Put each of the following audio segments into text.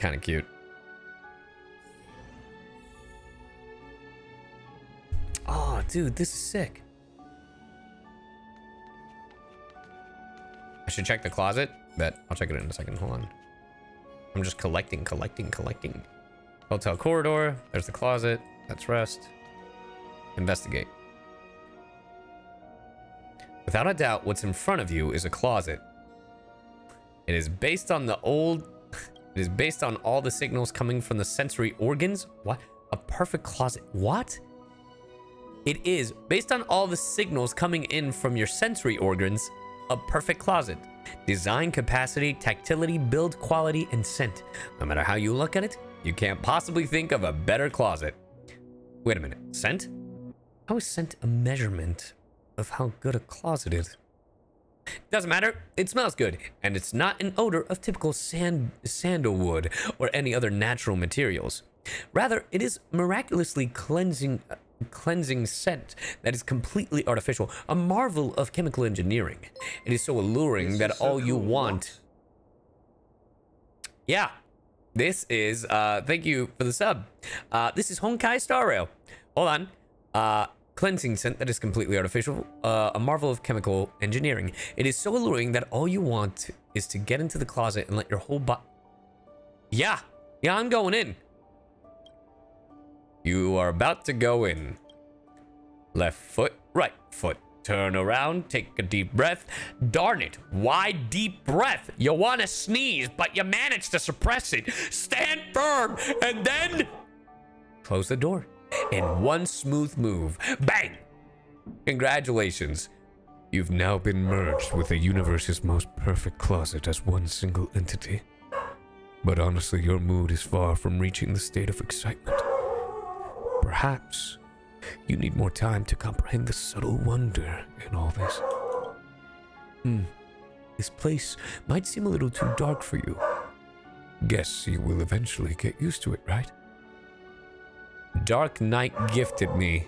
kind of cute. Oh, dude, this is sick. I should check the closet, but I'll check it in a second. Hold on. I'm just collecting, collecting, collecting. Hotel corridor. There's the closet. That's rest. Investigate. Without a doubt, what's in front of you is a closet. It is based on the old... It is based on all the signals coming from the sensory organs. What? A perfect closet. What? It is based on all the signals coming in from your sensory organs. A perfect closet. Design capacity, tactility, build quality, and scent. No matter how you look at it, you can't possibly think of a better closet. Wait a minute. Scent? How is scent a measurement of how good a closet is? Doesn't matter. It smells good, and it's not an odor of typical sand sandalwood or any other natural materials. Rather, it is miraculously cleansing cleansing scent that is completely artificial, a marvel of chemical engineering. It is so alluring that so all you cool. want. Yeah, this is. Uh, thank you for the sub. Uh, this is Honkai Star Rail. Hold on. Uh, cleansing scent that is completely artificial, uh, a marvel of chemical engineering. It is so alluring that all you want is to get into the closet and let your whole body. Yeah, yeah, I'm going in. You are about to go in. Left foot, right foot. Turn around, take a deep breath. Darn it, why deep breath? You want to sneeze, but you manage to suppress it. Stand firm, and then close the door. In one smooth move, bang! Congratulations. You've now been merged with the universe's most perfect closet as one single entity. But honestly, your mood is far from reaching the state of excitement. Perhaps you need more time to comprehend the subtle wonder in all this. Hmm. This place might seem a little too dark for you. Guess you will eventually get used to it, right? Dark Knight gifted me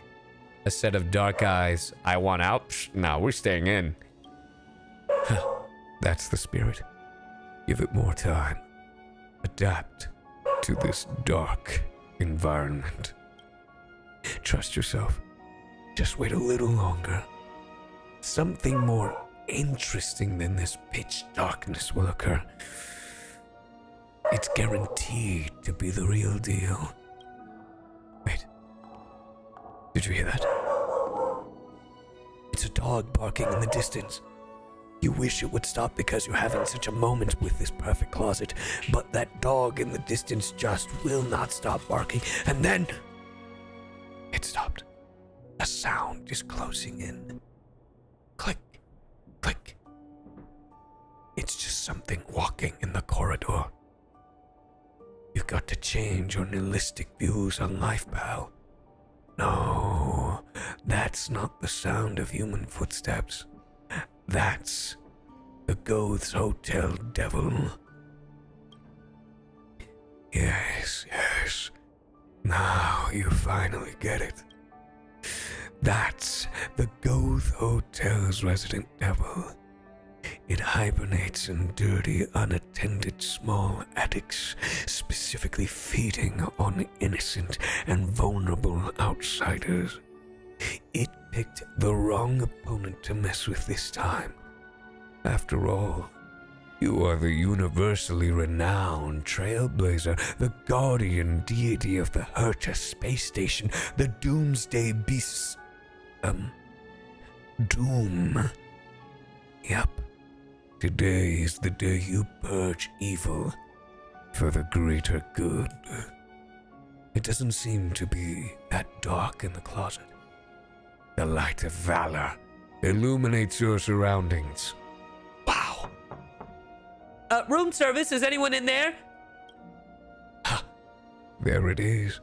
a set of dark eyes. I want out? Psh, no, we're staying in. That's the spirit. Give it more time. Adapt to this dark environment. Trust yourself. Just wait a little longer. Something more interesting than this pitch darkness will occur. It's guaranteed to be the real deal. Did you hear that? It's a dog barking in the distance. You wish it would stop because you're having such a moment with this perfect closet, but that dog in the distance just will not stop barking. And then it stopped. A sound is closing in. Click, click. It's just something walking in the corridor. You've got to change your nihilistic views on life, pal. No, that's not the sound of human footsteps. That's the Goth's Hotel Devil. Yes, yes. Now you finally get it. That's the Goth Hotel's resident devil. It hibernates in dirty, unattended small attics, specifically feeding on innocent and vulnerable outsiders. It picked the wrong opponent to mess with this time. After all, you are the universally renowned trailblazer, the guardian deity of the Herta space station, the doomsday beasts. Um, Doom. Yep. Today is the day you purge evil for the greater good. It doesn't seem to be that dark in the closet. The light of valor illuminates your surroundings. Wow. Uh, room service, is anyone in there? There it is.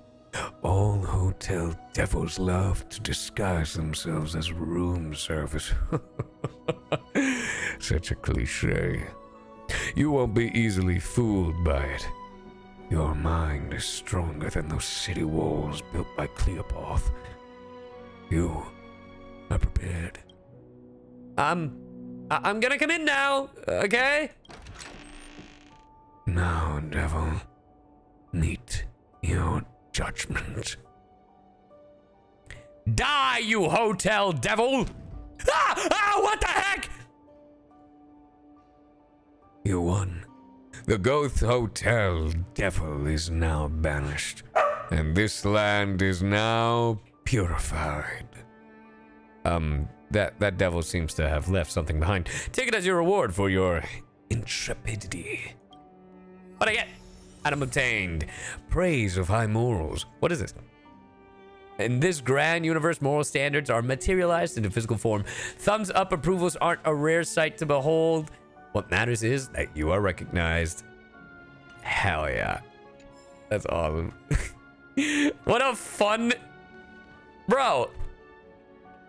All hotel devils love to disguise themselves as room service. Such a cliche. You won't be easily fooled by it. Your mind is stronger than those city walls built by Qlipoth. You are prepared. Um, I- I'm gonna come in now, okay? Now, devil, meet your judgment. Die, you hotel devil! Ah! Ah! What the heck? You won. The Goth Hotel devil is now banished, and this land is now purified. Um, that that devil seems to have left something behind. Take it as your reward for your intrepidity. What I get? Item obtained. Praise of high morals. What is this? In this grand universe, moral standards are materialized into physical form. Thumbs up approvals aren't a rare sight to behold. What matters is that you are recognized. Hell yeah. That's awesome. what a fun... Bro.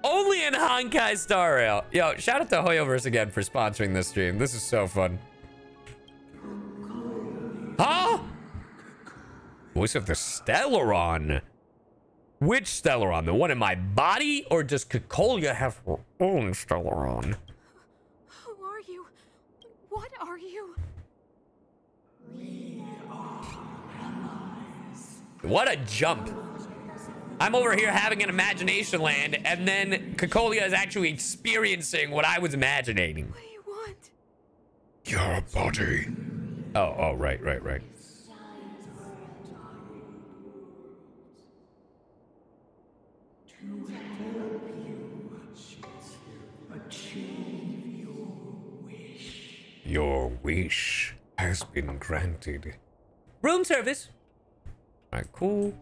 Only in Honkai Star Rail. Yo, shout out to Hoyoverse again for sponsoring this stream. This is so fun. Huh? Voice of the Stellaron. Which Stellaron? The one in my body? Or does Cocolia have her own Stellaron? Who are you? What are you? We are. What a jump. I'm over here having an imagination land, and then Cocolia is actually experiencing what I was imagining. What do you want? Your body. Oh, oh, right, right, right. Your wish has been granted. Room service. All right, cool.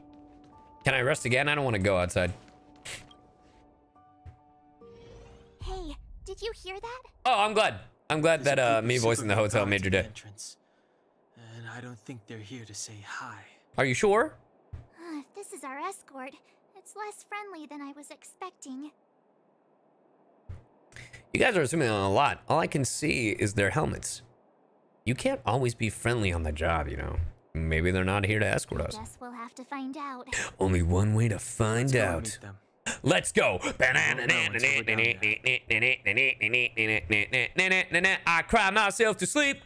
Can I rest again? I don't want to go outside. Hey, did you hear that? Oh, I'm glad. I'm glad There's that uh, me voicing the hotel made your day. Entrance, and I don't think they're here to say hi. Are you sure? Uh, this is our escort. It's less friendly than I was expecting. You guys are assuming a lot. All I can see is their helmets. You can't always be friendly on the job, you know. Maybe they're not here to escort us. Guess we'll have to find out. Only one way to find Let's out. Let's go. I cry myself to sleep.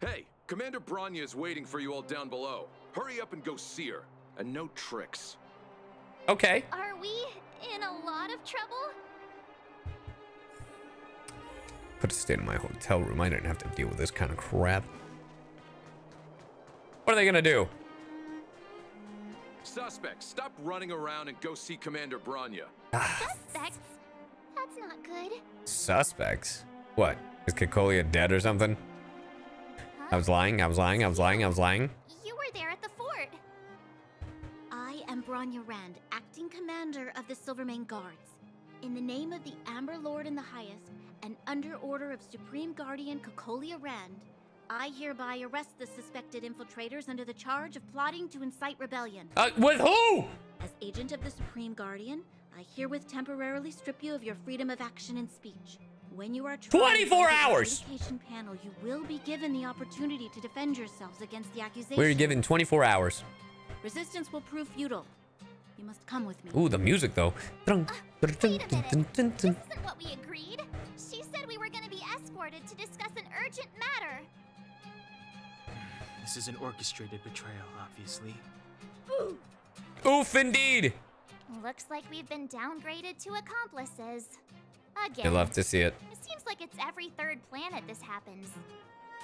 Hey, Commander Bronya is waiting for you all down below. Hurry up and go see her. And no tricks. okay. Are we in a lot of trouble? Put a stay in my hotel room. I didn't have to deal with this kind of crap. What are they gonna do? Suspects, stop running around and go see Commander Bronya. Ah. Suspects? That's not good. Suspects? What? Is Cocolia dead or something? I was lying. I was lying. I was lying. I was lying. You were there at the fort. I am Bronya Rand, acting commander of the Silvermane Guards. In the name of the Amber Lord in the Highest, and under order of Supreme Guardian Cocolia Rand, I hereby arrest the suspected infiltrators under the charge of plotting to incite rebellion. Uh, with who? As agent of the Supreme Guardian, I herewith temporarily strip you of your freedom of action and speech. When you are 24 before the hours! adjudication panel, you will be given the opportunity to defend yourselves against the accusation. We were given 24 hours. Resistance will prove futile. You must come with me. Ooh, the music though. Dun, ah, dun, dun, Wait a minute. dun, dun, This isn't what we agreed. She said we were going to be escorted to discuss an urgent matter. This is an orchestrated betrayal, obviously. Oof, indeed. Looks like we've been downgraded to accomplices. Again. You love to see it. It seems like it's every third planet this happens.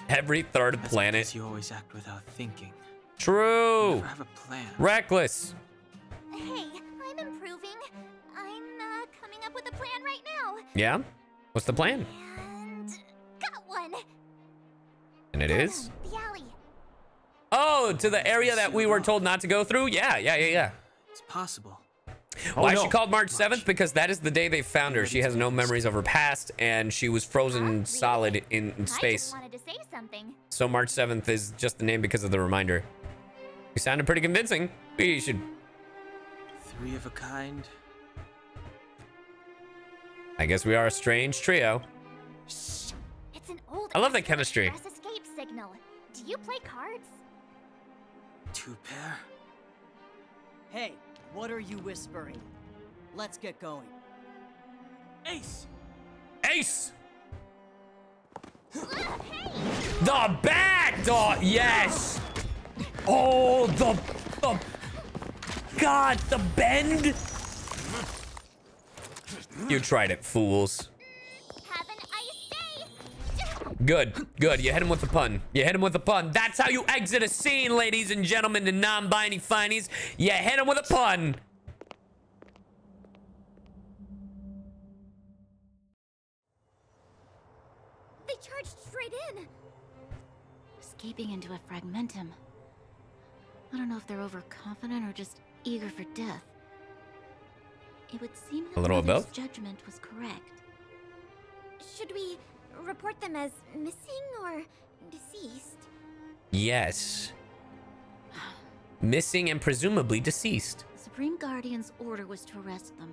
Every third That's planet. because you always act without thinking. You True. never have a plan. Reckless. Hey, I'm improving. I'm uh, coming up with a plan right now. Yeah? What's the plan? And got one. And it is? The alley. Oh, to the area that we were told not to go through? Yeah, yeah, yeah, yeah. It's possible. Oh, Why is she called March March. 7th? Because that is the day they found her. She has no memories of her past, and she was frozen Really? solid in, in I space. just wanted to say something. So March 7th is just the name because of the reminder. You sounded pretty convincing. We should. Three of a kind. I guess we are a strange trio. Shh. It's an old. I love that escort chemistry. express escape signal. Do you play cards? Two pair. Hey, what are you whispering? Let's get going. Ace! Ace! The bat! dog. Yes. Oh, the, the, God, the bend. You tried it, fools. Good, good. You hit him with a pun. You hit him with a pun. That's how you exit a scene, ladies and gentlemen, the non-binding finies. You hit him with a pun. They charged straight in. Escaping into a fragmentum. I don't know if they're overconfident or just eager for death. It would seem that A little of Mother's judgment was correct. Should we report them as missing or deceased? Yes. Missing and presumably deceased. The Supreme Guardian's order was to arrest them.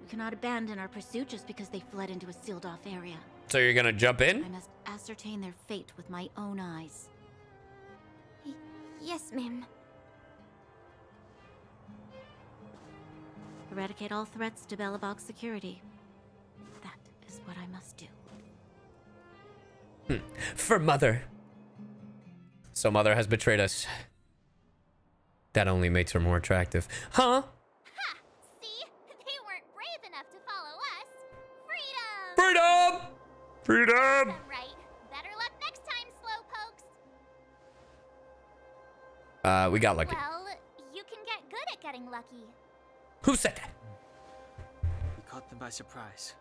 We cannot abandon our pursuit just because they fled into a sealed-off area. So you're gonna jump in? I must ascertain their fate with my own eyes. Y- yes, ma'am. Eradicate all threats to Belobog security. That is what I must do. For Mother. So Mother has betrayed us. That only makes her more attractive. Huh? Ha! See? They weren't brave enough to follow us. Freedom! Freedom! Freedom! Right. Better luck next time, slowpokes. Uh, we got lucky. Well, you can get good at getting lucky. Who said that? We caught them by surprise.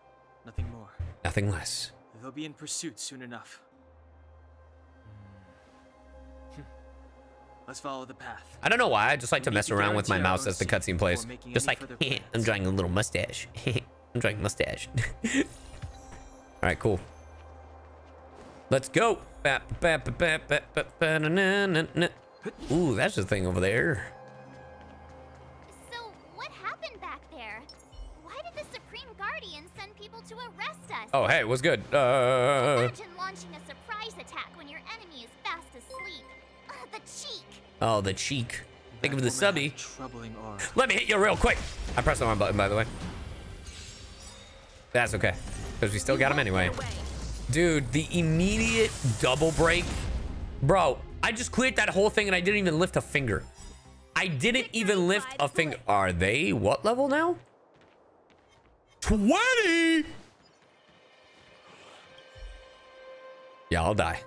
Nothing more. Nothing less. They'll be in pursuit soon enough. Hmm. Let's follow the path. I don't know why. I just like to mess around with my mouse as the cutscene plays. Just like, I'm drawing a little mustache. I'm drawing a mustache. All right, cool. Let's go. Ooh, that's the thing over there. Send people to arrest us? Oh, hey, what's good? Uh, Imagine launching a surprise attack when your enemy is fast asleep. Uh, the cheek. oh, the cheek. Think of That the subby. Troubling aura. Let me hit you real quick. I pressed the wrong button, by the way. That's okay. Because we still got him anyway. Dude, the immediate double break. Bro, I just cleared that whole thing and I didn't even lift a finger. I didn't even lift a finger. Are they what level now? 20? Yeah, I'll die.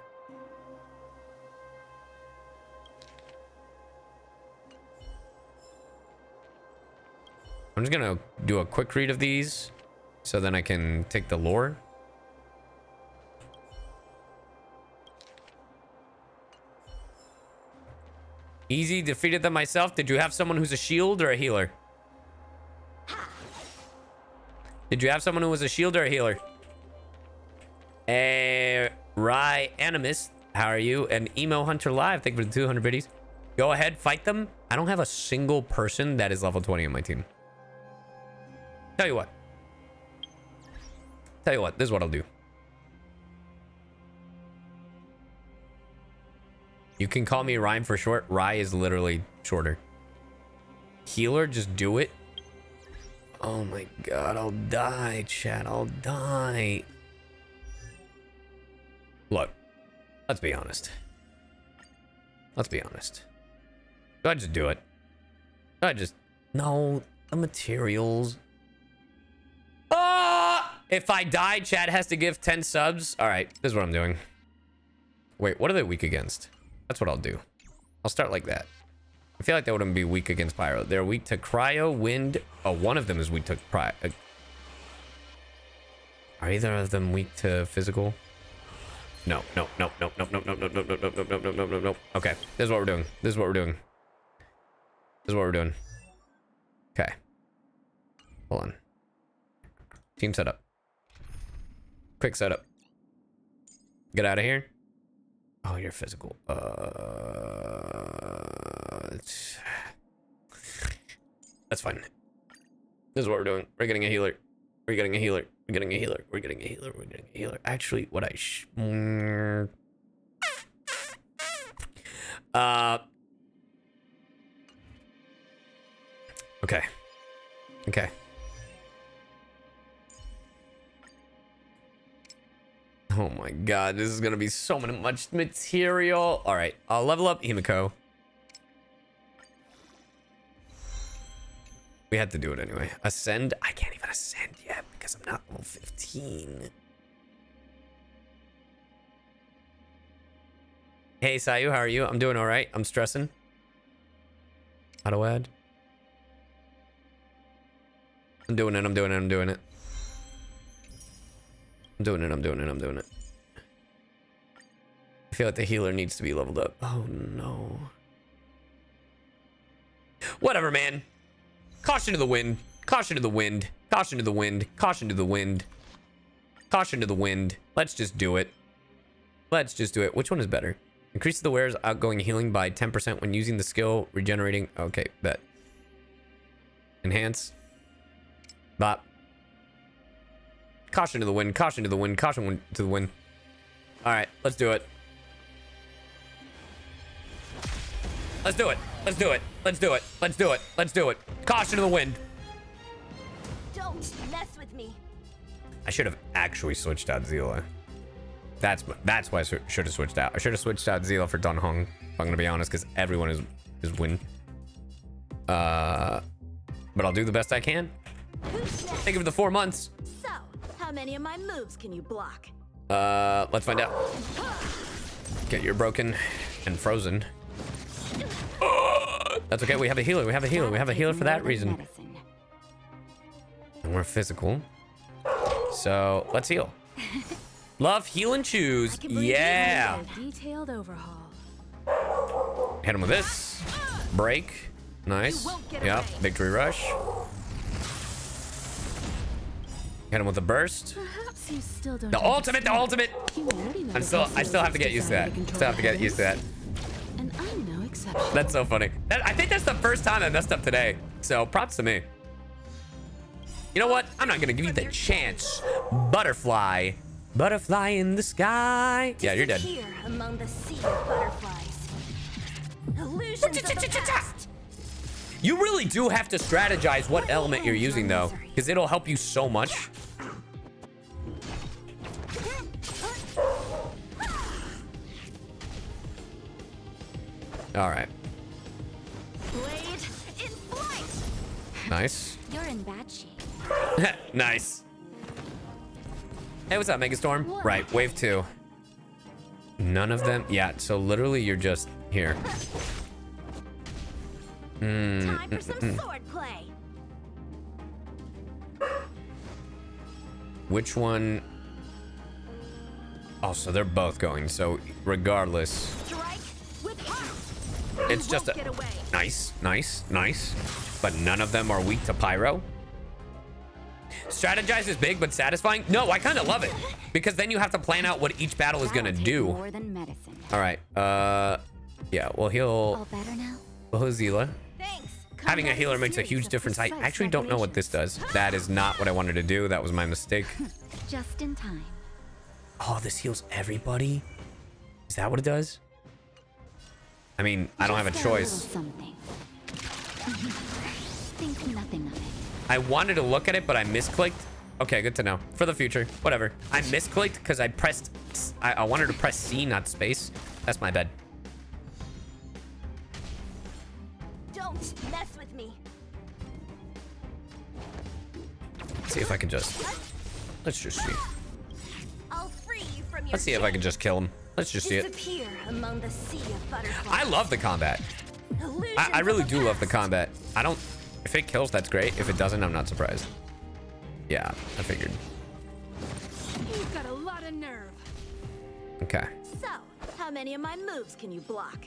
I'm just gonna do a quick read of these so then I can take the lore. Easy, defeated them myself. Did you have someone who's a shield or a healer? Did you have someone who was a shield or a healer? Eh, Rye Animus, how are you? And Emo Hunter Live, thank you for the 200 biddies. Go ahead, fight them. I don't have a single person that is level 20 on my team. Tell you what. Tell you what, this is what I'll do. You can call me Rhyme for short. Rye is literally shorter. Healer, just do it. Oh my god, I'll die, chat. I'll die. Look, let's be honest. Let's be honest. I just do it? I just... No, the materials. Ah! If I die, Chad has to give 10 subs. All right, this is what I'm doing. Wait, what are they weak against? That's what I'll do. I'll start like that. I feel like they wouldn't be weak against Pyro. They're weak to Cryo, Wind. Oh, one of them is weak to Cryo. Uh, are either of them weak to Physical? No, no, no, no, no, no, no, no, no, no, no, no, no, no, no, no, no. Okay, this is what we're doing. This is what we're doing. This is what we're doing. Okay. Hold on. Team setup. Quick setup. Get out of here. Oh, you're physical. Uh, that's fine. This is what we're doing. We're getting a healer. We're getting a healer. We're getting a healer. We're getting a healer. We're getting a healer. Actually, what I sh mm. uh. Okay. Okay. Oh my god, this is gonna be so much material. All right, I'll level up Himeko. We had to do it anyway. Ascend. I can't even ascend yet because I'm not level 15. Hey, Sayu, how are you? I'm doing all right. I'm stressing. Auto add. I'm doing it. I'm doing it. I'm doing it. I'm doing it. I'm doing it. I'm doing it. I feel like the healer needs to be leveled up. Oh no. Whatever, man. Caution to the wind. Caution to the wind. Caution to the wind. Caution to the wind. Caution to the wind. Let's just do it. Let's just do it. Which one is better? Increase the wearer's outgoing healing by 10% when using the skill regenerating. Okay, bet. Enhance. Bop. Caution to the wind. Caution to the wind. Caution to the wind. All right, let's do it. Let's do it. Let's do it. Let's do it. Let's do it. Let's do it. Caution to the wind. Don't mess with me. I should have actually switched out Zila. That's that's why I should have switched out. I should have switched out Zila for Dan Heng. If I'm gonna be honest, because everyone is is win. Uh, but I'll do the best I can. Think of the four months. So, how many of my moves can you block? Uh, let's find out. Get your broken and frozen. That's okay. We have a healer. We have a healer. We have a healer for that reason. And we're physical. So let's heal. Love, heal, and choose. Yeah. Detailed overhaul. Hit him with this. Break. Nice. Yep. Victory rush. Hit him with the burst. You still don't The ultimate. The ultimate. I'm still. I still have to get used to that. Still have to get used to that. And I'm no exception. That's so funny. That, I think that's the first time I messed up today. So props to me. You know what? I'm not gonna give you the chance. Butterfly. Butterfly in the sky. Yeah, you're dead. Here among the sea of butterflies. Illusions of the past. You really do have to strategize what element you're using though, because it'll help you so much. All right. Blade in flight. Nice. You're in bad shape. nice. Hey, what's up, Megastorm? Right, wave two. None of them? Yeah, so literally you're just here. Mm, Time for some sword play. which one? Oh, so they're both going. So regardless, Strike with heart. It's just a nice, nice, nice. But none of them are weak to pyro. Strategize is big but satisfying. No, I kind of love it because then you have to plan out what each battle is gonna do. More than medicine. All right. Uh, yeah. Well, he'll All better now? well, he'll Zila. Thanks. Having a healer makes a huge difference. I actually don't know what this does. That is not what I wanted to do. That was my mistake. Just in time. Oh, this heals everybody? Is that what it does? I mean, I don't have a choice. Think nothing of it. I wanted to look at it, but I misclicked. Okay, good to know. For the future. Whatever. I misclicked because I pressed... I, I wanted to press C, not space. That's my bad. Don't mess with me. see if I can just... Let's just see. I'll free you from your Let's see if I can just kill him. Let's just see it. Disappear among the sea of. I love the combat. I, I really do love the combat. I don't... If it kills, that's great. If it doesn't, I'm not surprised. Yeah, I figured. You've got a lot of nerve. Okay. So, how many of my moves can you block?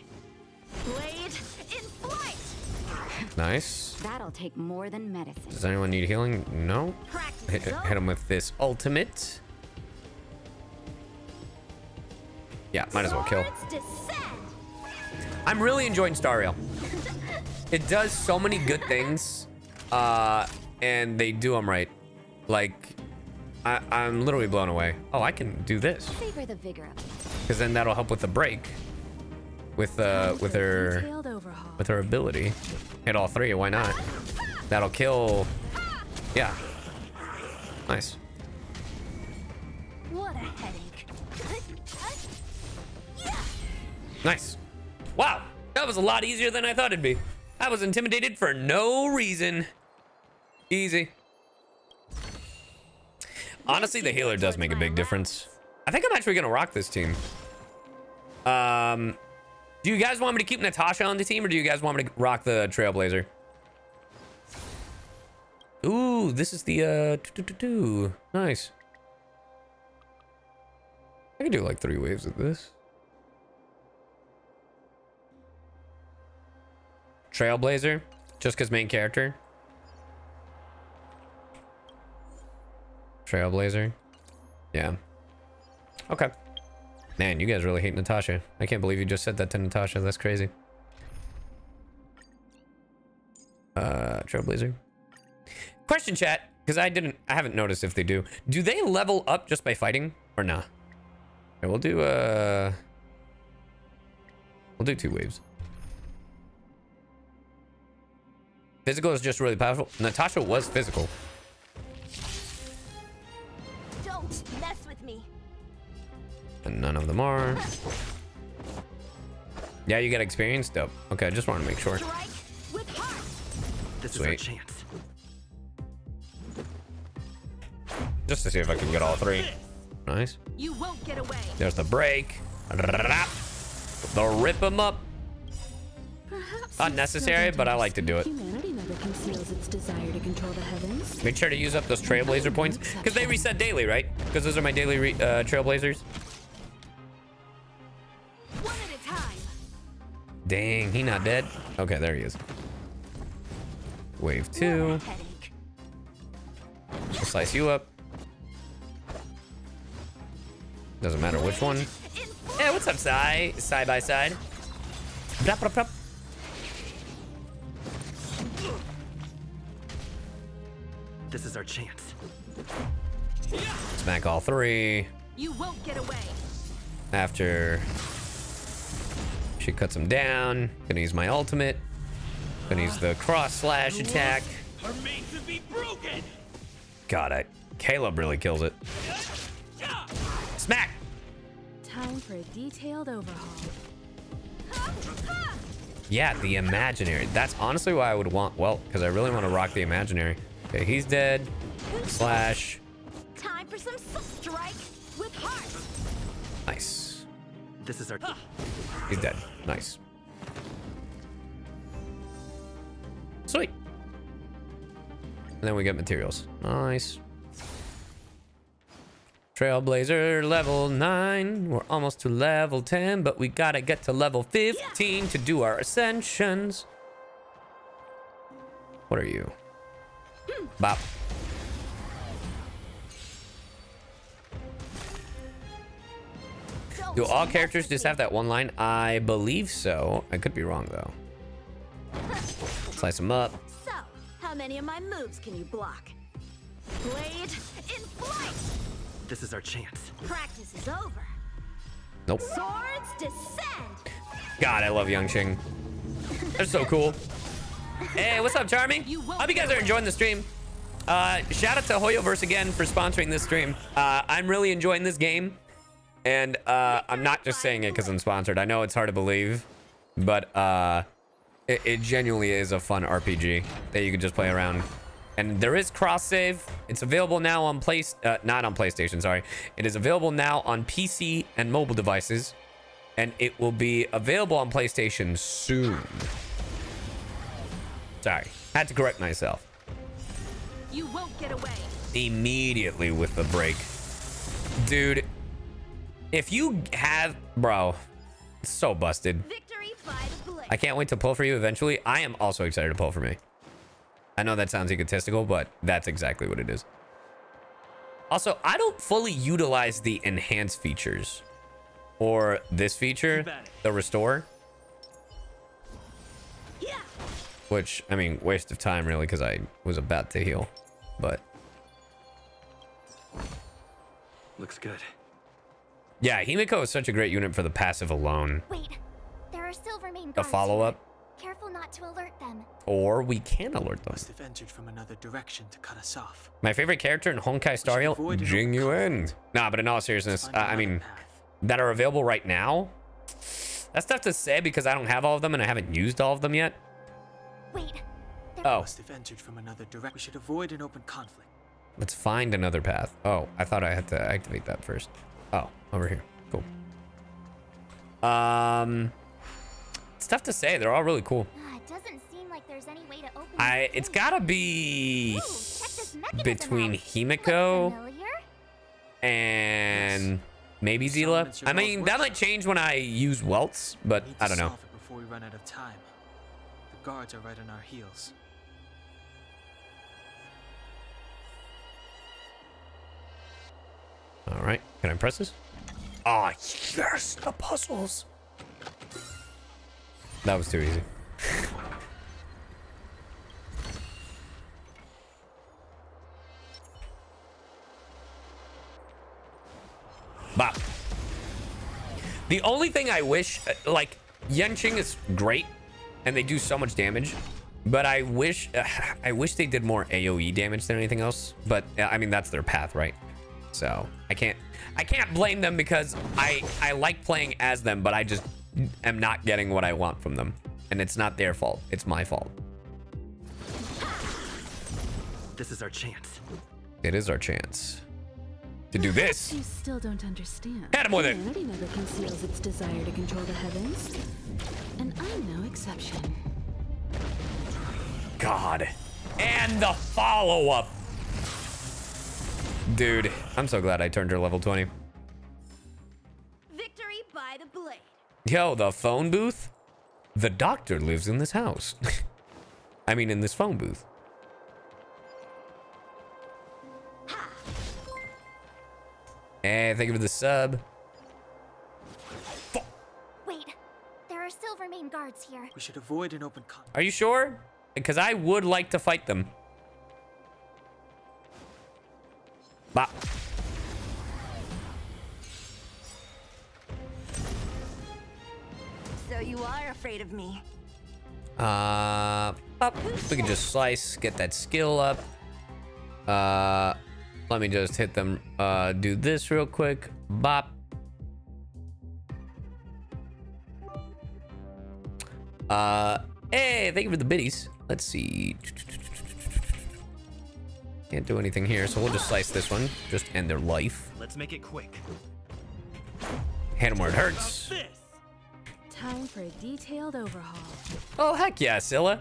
Blade in flight. Nice. That'll take more than medicine. Does anyone need healing? No. Practice Hit, hit him with this ultimate. Yeah, might as well kill. I'm really enjoying Star Rail. It does so many good things, uh, and they do them right. Like, I, I'm literally blown away. Oh, I can do this, Savor the vigor because then that'll help with the break, with uh, with her, with her ability. Hit all three. Why not? That'll kill. Yeah. Nice. Nice. Wow, that was a lot easier than I thought it'd be. I was intimidated for no reason. Easy. Honestly, the healer does make a big difference. I think I'm actually gonna rock this team. Um, do you guys want me to keep Natasha on the team, or do you guys want me to rock the Trailblazer? Ooh, this is the uh, -doo -doo -doo. nice. I can do like three waves of this. Trailblazer, just because main character. Trailblazer. Yeah. Okay. Man, you guys really hate Natasha. I can't believe you just said that to Natasha. That's crazy. Uh, Trailblazer. Question chat, because I didn't, I haven't noticed if they do. Do they level up just by fighting or not? Okay, we'll do, uh, we'll do two waves. Physical is just really powerful. Natasha was physical. Don't mess with me. And none of them are. Yeah, you get experience? Dope. Okay, I just want to make sure. Strike with. This is our Sweet. chance. Just to see if I can get all three. Nice. You won't get away. There's the break. Rap. The rip 'em up. Perhaps Not you necessary, still but I like to do it. Understand. Conceals its desire to control the heavens. Make sure to use up those Trailblazer points. Because they reset daily, right? Because those are my daily re uh, Trailblazers. One at a time. Dang, he not dead? Okay, there he is. Wave two. We'll slice you up. Doesn't matter which one. Yeah, what's up, Sai? Side by side. Brap, brap, brap. This is our chance. Smack all three. You won't get away. After she cuts him down. Gonna use my ultimate. Gonna use the cross slash attack. Are made to be broken. God, I, Caleb really kills it. Smack! Time for a detailed overhaul. Yeah, the imaginary. That's honestly why I would want, well, because I really want to rock the imaginary. Okay, he's dead. Slash. Time for some strike with heart. Nice. This is our. He's dead. Nice. Sweet. And then we get materials. Nice. Trailblazer level 9. We're almost to level 10, but we gotta get to level 15 to do our ascensions. What are you? Bop. Don't all characters just have that one line? I believe so. I could be wrong, though. Slice them up. So, how many of my moves can you block? Blade in flight. This is our chance. Practice is over. Nope. Swords descend. God, I love Yanqing. They're so cool. Hey, what's up, Charmy? Hope you guys are enjoying the stream. Uh, shout out to Hoyoverse again for sponsoring this stream. Uh, I'm really enjoying this game. And uh, I'm not just saying it because I'm sponsored. I know it's hard to believe, but uh, it, it genuinely is a fun RPG that you can just play around. And there is cross save. It's available now on play, uh, not on PlayStation. Sorry, it is available now on PC and mobile devices, and it will be available on PlayStation soon. Sorry, had to correct myself You won't get away. immediately with the break. Dude, if you have, bro, so busted. Victory by the. I can't wait to pull for you eventually. I am also excited to pull for me. I know that sounds egotistical, but that's exactly what it is. Also, I don't fully utilize the enhance features or this feature, the restore, which, I mean, waste of time really because I was about to heal, but Looks good. yeah, Himeko is such a great unit for the passive alone. Wait. There are Silvermane A follow-up. Careful not to alert them. or we can alert them. Must have entered from another direction to cut us off. My favorite character in Honkai Star Rail, avoid Jing open Yuan. Nah, but in all seriousness, uh, I mean, path. that are available right now. That's tough to say because I don't have all of them and I haven't used all of them yet. Wait. Oh, Must have entered from another direction. We should avoid an open conflict. let's find another path. Oh, I thought I had to activate that first. Oh, over here. Cool. Um, it's tough to say. They're all really cool. Ah, it doesn't seem like there's any way to open I this it's gate. gotta be Ooh, check this mechanism between out. Himeko Look familiar? and maybe Zila. I mean, that might change when I use Welts, but I don't know. before we run out of time. The guards are right on our heels. All right, can I press this? Ah, yes, the puzzles. That was too easy. Bop. The only thing I wish, uh, like, Yanqing is great, and they do so much damage, but I wish, uh, I wish they did more AOE damage than anything else. But uh, I mean, that's their path, right? So I can't, I can't blame them because I, I like playing as them, but I just am not getting what I want from them, and it's not their fault. It's my fault. This is our chance. It is our chance to do this. You still don't understand. Hit him with it. Humanity never conceals its desire to control the heavens. And I'm no exception. God. And the follow-up. Dude, I'm so glad I turned her level 20. Victory by the blade. Yo, the phone booth? The doctor lives in this house. I mean, in this phone booth. Hey, eh, thank you for the sub. Silvermane guards here. We should avoid an open conflict. Are you sure? Because I would like to fight them. Bop. So you are afraid of me. Uh, up. We can just slice, get that skill up. Uh, let me just hit them. Uh, do this real quick. Bop. Uh, hey, thank you for the biddies. Let's see. Can't do anything here, so we'll just slice this one. Just end their life. Let's make it quick. Hit them where it hurts. Time for a detailed overhaul. Oh, heck yeah, Scylla.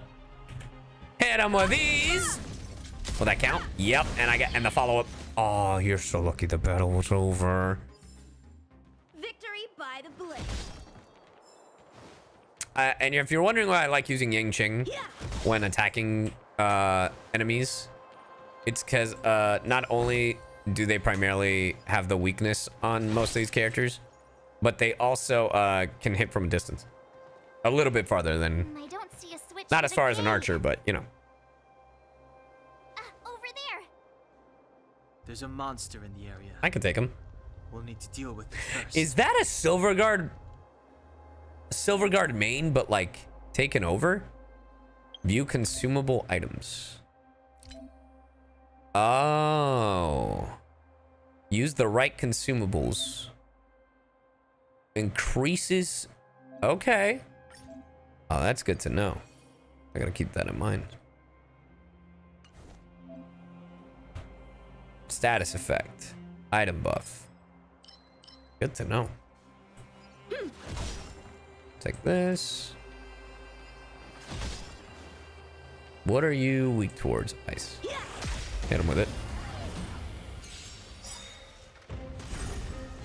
Hit him with these. Will that count? Yep, and I got and the follow-up. Oh, you're so lucky the battle was over. Victory by the blade. Uh, and if you're wondering why I like using Yanqing when attacking uh, enemies, it's because uh, not only do they primarily have the weakness on most of these characters, but they also uh, can hit from a distance. A little bit farther than, I don't see a switch. not as the far as an archer, but you know. Ah, over there. There's a monster in the area. I can take him. We'll need to deal with it first. Is that a silver guard? Silver guard main, but like taken over? View consumable items. Oh. Use the right consumables. Increases. Okay. Oh, that's good to know. I gotta keep that in mind. Status effect. Item buff. Good to know. Hmm. Take this. What are you weak towards? Ice. Hit him with it.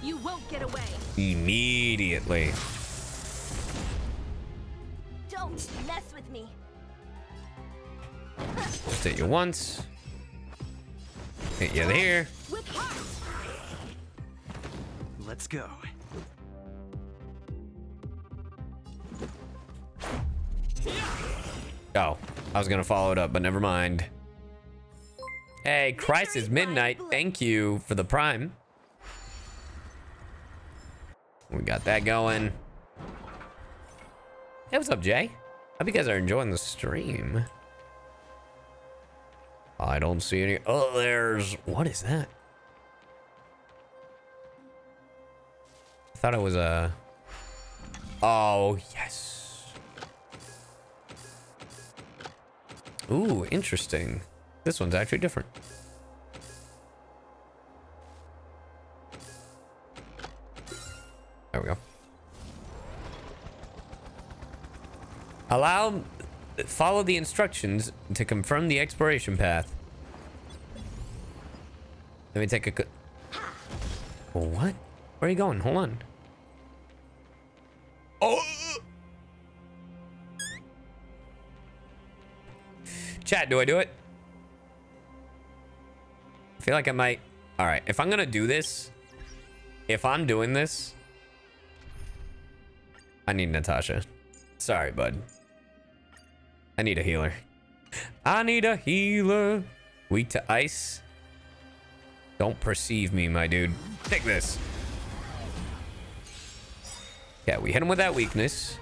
You won't get away. Immediately. Don't mess with me. Just hit you once. Hit you there. With. Let's go. Oh, I was gonna follow it up, but never mind. Hey, Christ is midnight. Thank you for the prime. We got that going. Hey, what's up, Jay? Hope you guys are enjoying the stream. I don't see any. Oh, there's. What is that? I thought it was a. Oh, yes. Ooh, interesting. This one's actually different. There we go. Allow, follow the instructions to confirm the exploration path. Let me take a. What? Where are you going? Hold on. Chat, do I do it? I feel like I might. All right, if I'm gonna do this, if I'm doing this, I need Natasha. Sorry, bud. I need a healer. I need a healer. Weak to ice. Don't perceive me, my dude. Take this. Yeah, we hit him with that weakness.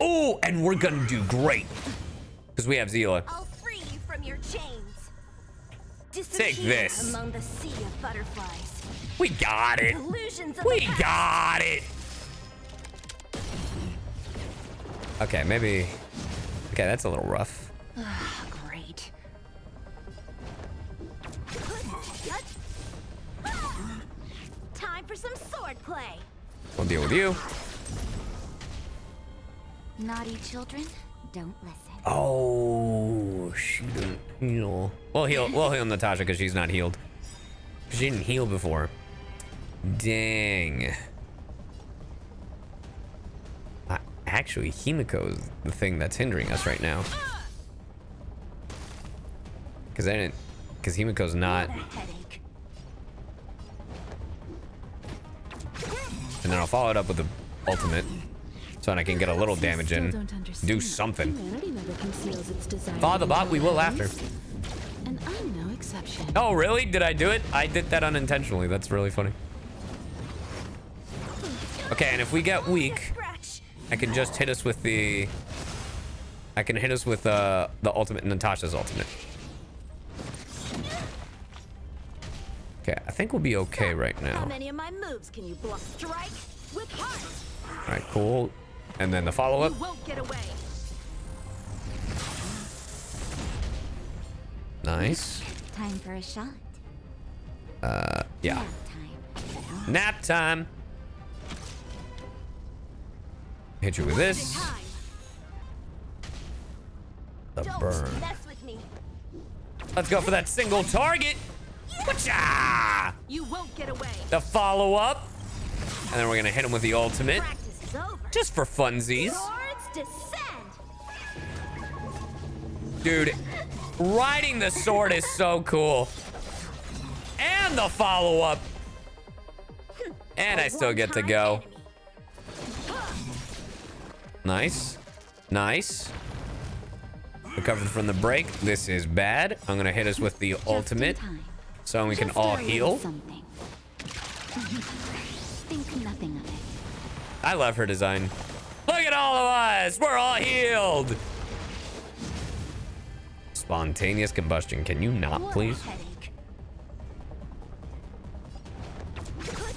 Oh, and we're gonna do great. Because we have Seele. I'll free you from your chains. Take this. Among the sea of butterflies. We got it. Illusions of We got it. Okay, maybe. Okay, that's a little rough. Great. Time for some swordplay. We'll deal with you. Naughty children, don't listen. Oh, she didn't heal. We'll heal. We'll heal Natasha because she's not healed. She didn't heal before. Dang. Uh, actually, Himeko is the thing that's hindering us right now. Because I didn't. Because Himeko's not. And then I'll follow it up with the ultimate. So I can get a little damage in. Do something. Humanity never conceals its desire Follow to the bot, we will after. others. And I'm no exception. Oh, really? Did I do it? I did that unintentionally. That's really funny. Okay, and if we get weak, I can just hit us with the... I can hit us with uh, the ultimate, Natasha's ultimate. Okay, I think we'll be okay right How now. many of my moves can you block? Strike with heart. All right, cool. And then the follow-up. Won't get away. Nice. Time for a shot. Uh, yeah. Nap time. Nap time. Hit you with this. The burn. mess with me. Let's go for that single target. Whatcha! You won't get away. The follow-up. And then we're gonna hit him with the ultimate. Practice is over. Just for funsies. Dude, riding the sword is so cool. And the follow-up. And I still get to go. Nice. Nice. Recovered from the break. This is bad. I'm gonna hit us with the ultimate. So we can all heal. I love her design. Look at all of us. We're all healed. Spontaneous combustion. Can you not, please?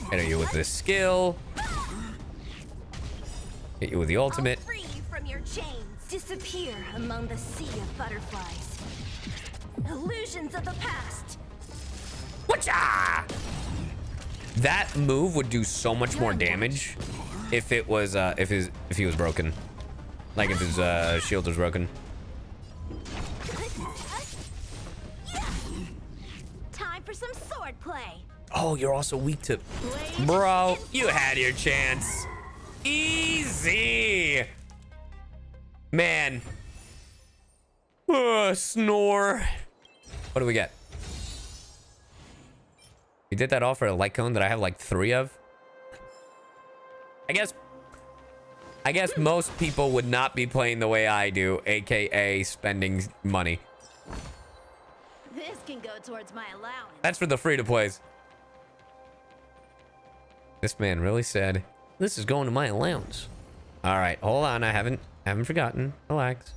Hit you with this skill. Hit you with the ultimate. I'll free you from your chains. Disappear among the sea of butterflies. Illusions of the past. Whatcha? That move would do so much more damage if it was uh if his if he was broken. Like if his uh shield was broken. Time for some swordplay. Oh, you're also weak to Bro, you had your chance. Easy. Man. Ugh, snore. What do we get? We did that all for a light cone that I have like three of. I guess. I guess most people would not be playing the way I do, aka spending money. This can go towards my allowance. That's for the free to plays. This man really said, "This is going to my allowance." All right, hold on. I haven't haven't forgotten. Relax.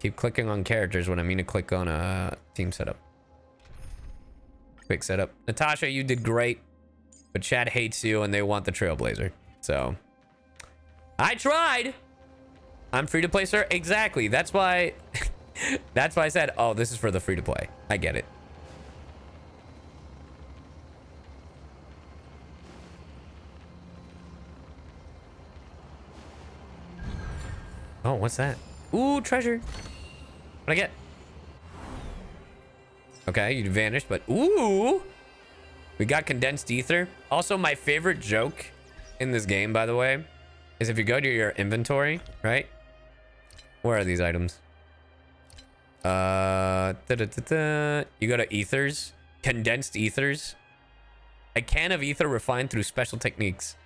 Keep clicking on characters when I mean to click on a uh, team setup. Quick setup. Natasha, you did great, but Chad hates you and they want the Trailblazer. So I tried. I'm free to play, sir. Exactly. That's why. that's why I said, oh, this is for the free to play. I get it. Oh, what's that? Ooh, treasure. What I get? Okay, you vanished, but ooh, we got condensed ether. Also, my favorite joke in this game, by the way, is if you go to your inventory, right? Where are these items? Uh, da -da -da you go to ethers, condensed ethers, a can of ether refined through special techniques,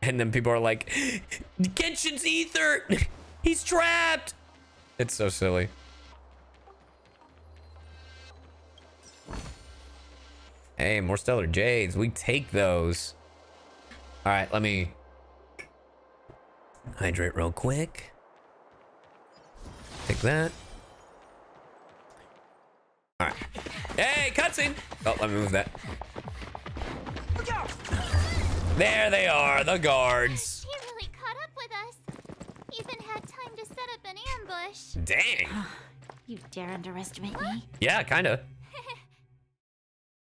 and then people are like, Genshin's ether, he's trapped. It's so silly. Hey, more stellar jades. We take those. All right, let me hydrate real quick. Take that. All right. Hey, cutscene. Oh, let me move that. There they are, the guards. He really caught up with us. Even had time to set up an ambush. Dang. You dare underestimate me? Yeah, kind of.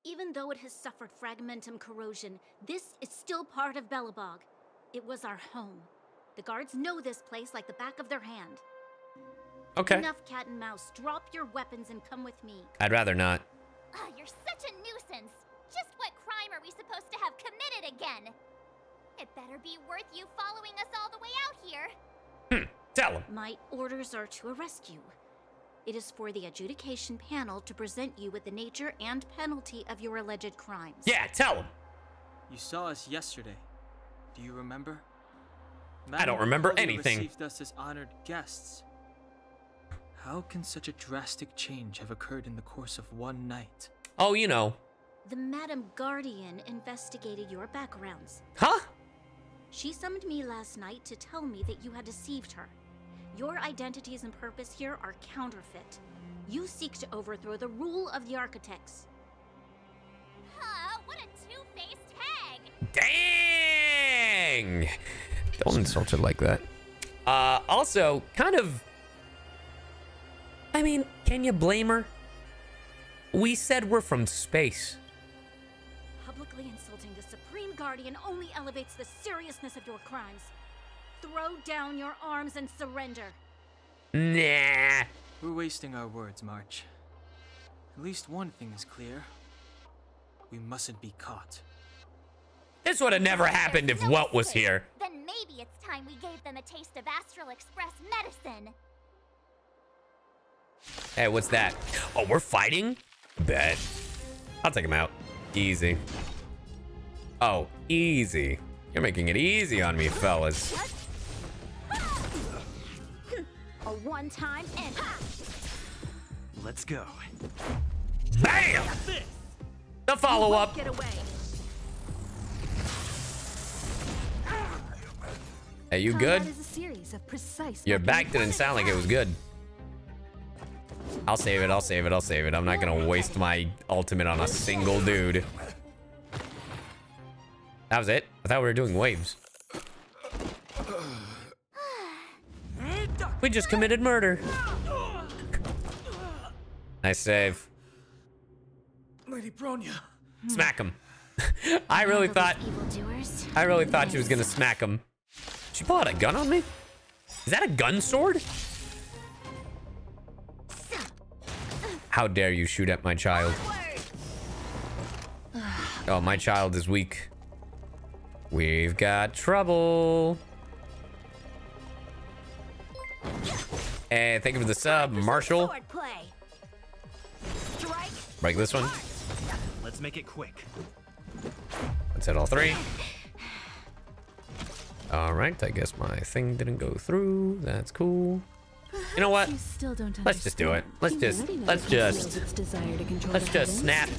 Even though it has suffered fragmentum corrosion, this is still part of Belobog. It was our home. The guards know this place like the back of their hand. Okay. Enough cat and mouse. Drop your weapons and come with me. I'd rather not. Ah, you're such a nuisance. Just what crime are we supposed to have committed again? It better be worth you following us all the way out here. Hmm. Tell him. My orders are to arrest you. It is for the adjudication panel to present you with the nature and penalty of your alleged crimes. Yeah, tell him. You saw us yesterday. Do you remember? I don't remember Madame anything. received us as honored guests. How can such a drastic change have occurred in the course of one night? Oh, you know. The Madam Guardian investigated your backgrounds. Huh? She summoned me last night to tell me that you had deceived her. Your identities and purpose here are counterfeit. You seek to overthrow the rule of the architects. Huh, what a two-faced hag! Dang! Don't insult her like that. Uh, also, kind of. I mean, can you blame her? We said we're from space. Publicly insulting the Supreme Guardian only elevates the seriousness of your crimes. Throw down your arms and surrender. Nah. We're wasting our words, March. At least one thing is clear. We mustn't be caught. This would have never happened if No Welt was escape. here. Then maybe it's time we gave them a taste of Astral Express medicine. Hey, what's that? Oh, we're fighting? Bet. I'll take him out. Easy. Oh, easy. You're making it easy on me, fellas. A one-time and Let's go. Bam! The follow-up. get away. Hey, you good? Is a series of precise Your weapon back didn't sound like it was good. I'll save it, I'll save it, I'll save it. I'm not gonna waste my ultimate on a single dude. That was it? I thought we were doing waves. We just committed murder. Nice save. Lady Bronya. Smack him. I really thought Evildoers. I really thought she was gonna smack him. She pulled out a gun on me? Is that a gun sword? How dare you shoot at my child? Oh, my child is weak. We've got trouble. Hey, thank you for the sub, Marshall. Swordplay. Break this one. Let's make it quick. Let's hit all three. All right, I guess my thing didn't go through. That's cool. You know what? You still don't Let's just do it. Let's just- let's just- conceals its desire to control Let's just snap.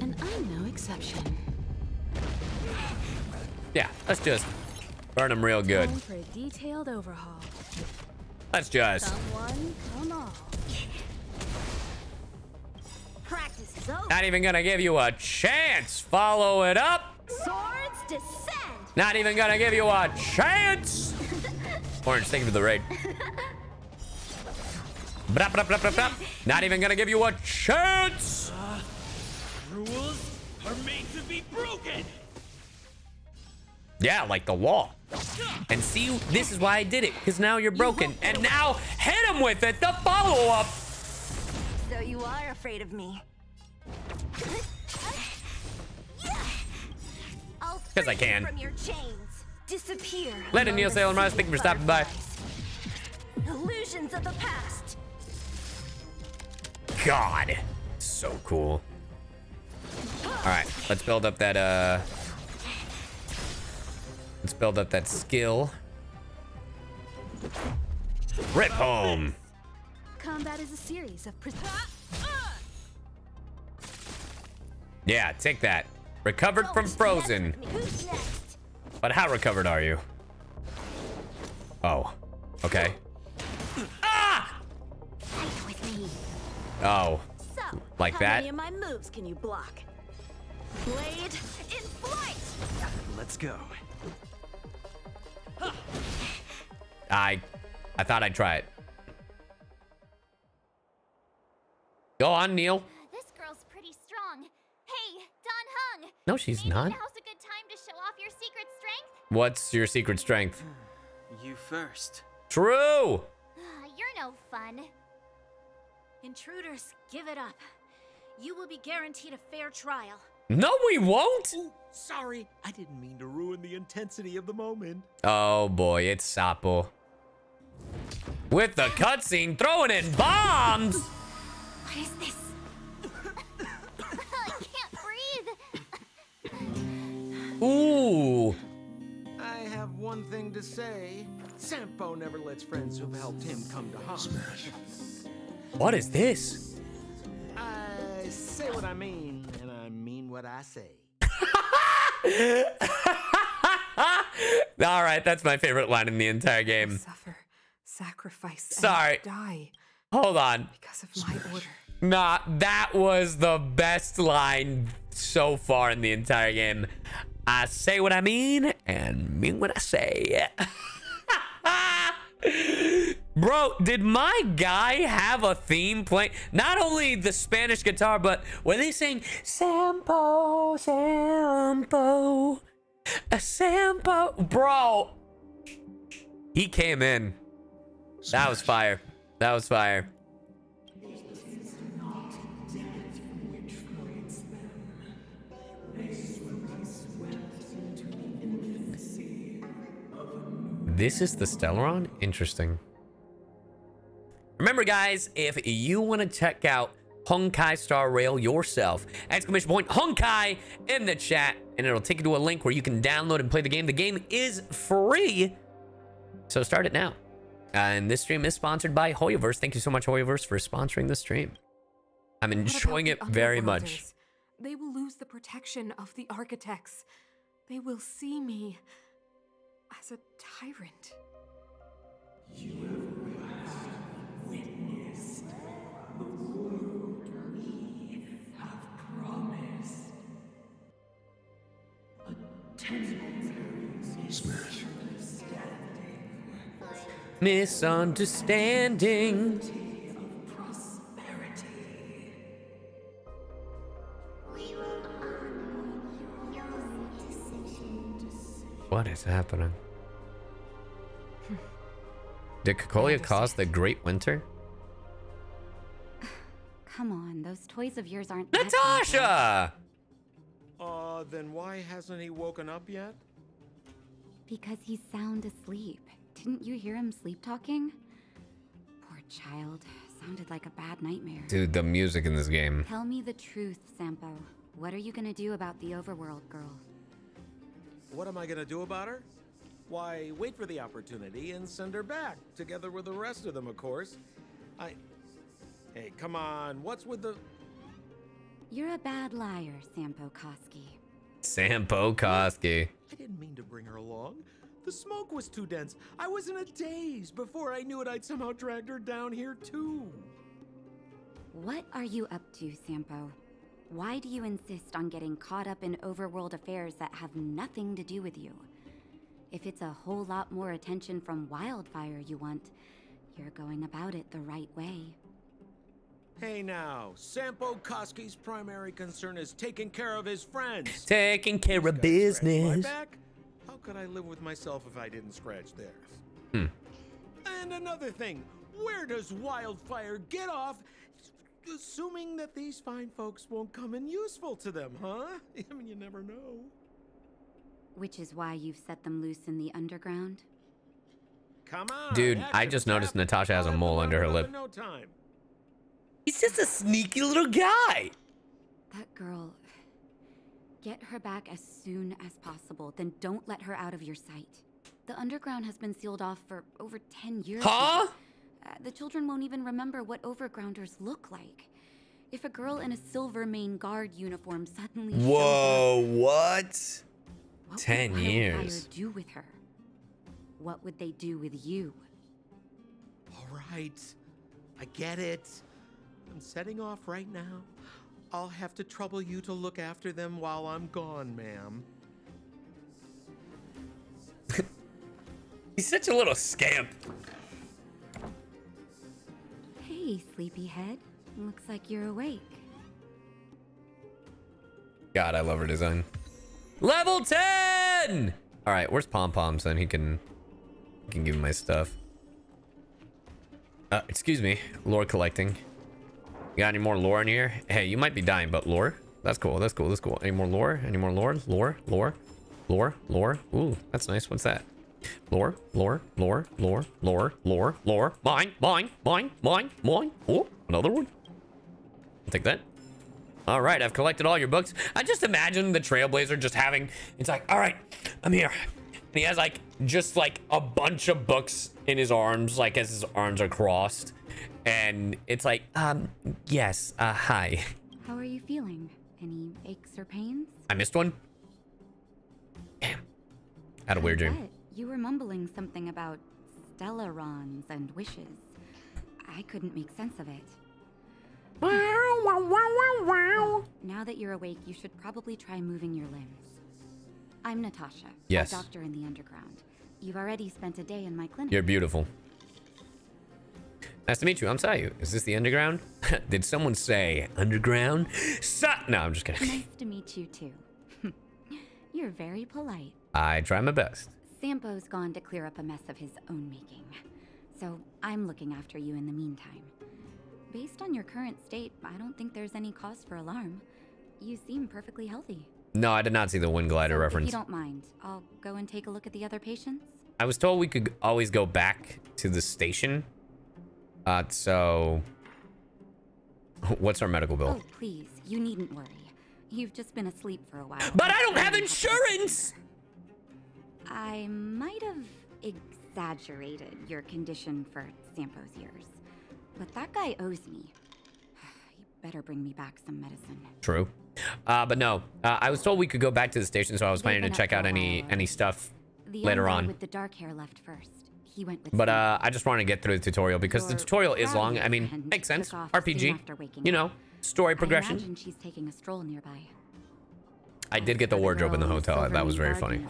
And I'm no exception. Yeah, let's just burn them real good. For a detailed overhaul. Let's just. Someone, come on. Practice is over. Not even gonna give you a chance. Follow it up. Swords descend. Not even gonna give you a chance. Orange, thank you for the raid. Brap, brap, brap, brap, brap. Not even gonna give you a chance. Ah, rules are made to be broken. Yeah, like the law. And see, this is why I did it, because now you're broken. And now hit him with it, the follow-up. So you are afraid of me. I'll 'Cause I can. From your chains. Disappear. Let it Neil Sailor Mars, thank you for stopping by. Illusions of the past. God, so cool. All right, let's build up that, uh... Let's build up that skill. Rip home. Combat is a series of Yeah, take that. Recovered from frozen. But how recovered are you? Oh, okay. Ah! Fight with. Oh, So, Like how that? many of my moves can you block? Blade in flight. Let's go. I, I thought I'd try it. Go on, Neil. This girl's pretty strong. Hey, Dan Heng. No, she's maybe not. Now's a good time to show off your secret strength. What's your secret strength? You first. True. Ah, you're no fun. Intruders, give it up. You will be guaranteed a fair trial. No, we won't. Ooh, sorry. I didn't mean to ruin the intensity of the moment. Oh boy, it's Sampo. With the cutscene throwing in bombs. What is this? I can't breathe. Ooh. I have one thing to say. Sampo never lets friends who've helped him come to harm. What is this? I say what I mean, and I mean what I say. All right, that's my favorite line in the entire game. Suffer, sacrifice, Sorry. and die Hold on. because of my order. Nah, that was the best line so far in the entire game. I say what I mean and mean what I say. Bro, did my guy have a theme playing? Not only the Spanish guitar, but were they saying Sampo, Sampo, a Sampo? Bro, he came in. That was fire. That was fire. This is the Stellaron? Interesting. Remember, guys, if you want to check out Honkai Star Rail yourself, exclamation point Honkai in the chat, and it'll take you to a link where you can download and play the game. The game is free, so start it now. Uh, and this stream is sponsored by Hoyoverse. Thank you so much, Hoyoverse, for sponsoring the stream. I'm enjoying it very much. They will lose the protection of the architects. They will see me as a tyrant. Smash. Misunderstanding. What is happening? Did Cocolia cause the Great Winter? Come on, those toys of yours aren't. that Natasha! Uh, then why hasn't he woken up yet? Because he's sound asleep. Didn't you hear him sleep talking? Poor child. Sounded like a bad nightmare. Dude, the music in this game. Tell me the truth, Sampo. What are you gonna do about the overworld girl? What am I gonna do about her? Why, wait for the opportunity and send her back, together with the rest of them, of course. I. Hey, come on, what's with the. You're a bad liar, Sampo Koski. Sampo Koski. I didn't mean to bring her along. The smoke was too dense. I was in a daze. Before I knew it, I'd somehow dragged her down here, too. What are you up to, Sampo? Why do you insist on getting caught up in overworld affairs that have nothing to do with you? If it's a whole lot more attention from Wildfire you want, you're going about it the right way. Hey now, Sampo Koski's primary concern is taking care of his friends. Taking care of Scratch my business. back? How could I live with myself if I didn't scratch theirs? Hmm. And another thing, where does Wildfire get off assuming that these fine folks won't come in useful to them, huh? I mean, you never know. Which is why you've set them loose in the underground? Come on. Dude, I just noticed Natasha has a I'll have mole under her lip. No time. He's just a sneaky little guy. That girl. Get her back as soon as possible, then don't let her out of your sight. The underground has been sealed off for over 10 years. Huh? Uh, the children won't even remember what overgrounders look like. If a girl in a Silvermane Guard uniform suddenly shows up, Whoa, what? what would Ten Wildfire years. do with her? What would they do with you? All right. I get it. I'm setting off right now. I'll have to trouble you to look after them while I'm gone, ma'am. He's such a little scamp. Hey, sleepyhead. Looks like you're awake. God, I love her design. Level 10! All right, where's Pom Pom so then he can, he can give me my stuff. Uh, excuse me, lore collecting. You got any more lore in here? Hey, you might be dying, but lore? That's cool, that's cool, that's cool. Any more lore? Any more lore? Lore? Lore? Lore? Lore? Ooh, that's nice. What's that? Lore? Lore? Lore? Lore? Lore? Lore? Lore? Mine? Mine? Mine? Mine? Mine? Oh, another one? I'll take that. All right, I've collected all your books. I just imagine the Trailblazer just having, it's like, all right, I'm here. And he has like, just like a bunch of books in his arms, like as his arms are crossed. And it's like, um, yes, uh, hi. How are you feeling? Any aches or pains? I missed one. Damn. Had a weird dream. You were mumbling something about stellarons and wishes. I couldn't make sense of it. Now that you're awake, you should probably try moving your limbs. I'm Natasha, Yes. a doctor in the underground. You've already spent a day in my clinic. You're beautiful. Nice to meet you. I'm Cy Yu. Is this the underground? Did someone say underground? Sa no, I'm just kidding. Nice to meet you too. you're very polite. I try my best. Sampo's gone to clear up a mess of his own making. So I'm looking after you in the meantime. Based on your current state, I don't think there's any cause for alarm. You seem perfectly healthy. No, I did not see the wind glider So If reference. you don't mind, I'll go and take a look at the other patients. I was told we could always go back to the station. Uh, so... What's our medical bill? Oh, please, you needn't worry. You've just been asleep for a while. But I don't have insurance! I might have exaggerated your condition for Sampo's years. But that guy owes me. You better bring me back some medicine. True. Uh, but no, uh, I was told we could go back to the station, so I was They've planning to check out any any stuff The later on. with the dark hair left first. He went with But uh, I just want to get through the tutorial because the tutorial is long. I mean, makes sense. RPG, you know, story progression. she's taking a stroll nearby. I did get the wardrobe in the hotel. That was very funny.